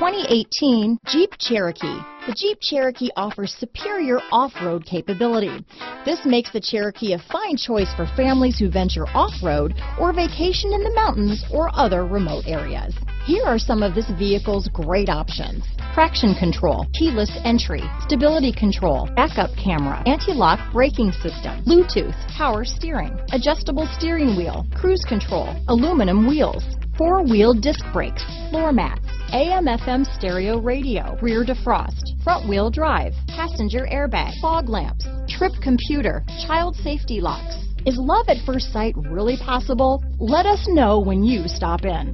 2018 Jeep Cherokee. The Jeep Cherokee offers superior off-road capability. This makes the Cherokee a fine choice for families who venture off-road or vacation in the mountains or other remote areas. Here are some of this vehicle's great options. Traction control, keyless entry, stability control, backup camera, anti-lock braking system, Bluetooth, power steering, adjustable steering wheel, cruise control, aluminum wheels, four-wheel disc brakes, floor mats, AM FM stereo radio, rear defrost, front wheel drive, passenger airbag, fog lamps, trip computer, child safety locks. Is love at first sight really possible? Let us know when you stop in.